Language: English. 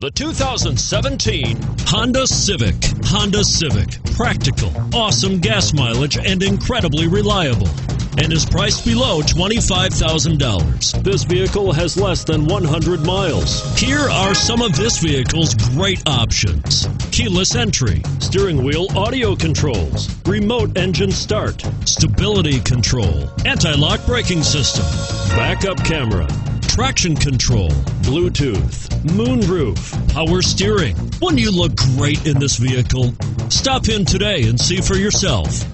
The 2017 Honda Civic. Honda Civic. Practical, awesome gas mileage, and incredibly reliable. And is priced below $25,000. This vehicle has less than 100 miles. Here are some of this vehicle's great options keyless entry, steering wheel audio controls, remote engine start, stability control, anti lock braking system, backup camera traction control, Bluetooth, moonroof, power steering. Wouldn't you look great in this vehicle? Stop in today and see for yourself.